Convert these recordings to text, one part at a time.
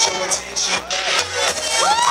Show attention.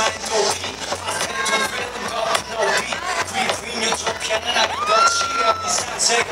I'm on rhythm, God. No beat Green, green utopia, na nawidoci Robi sensek,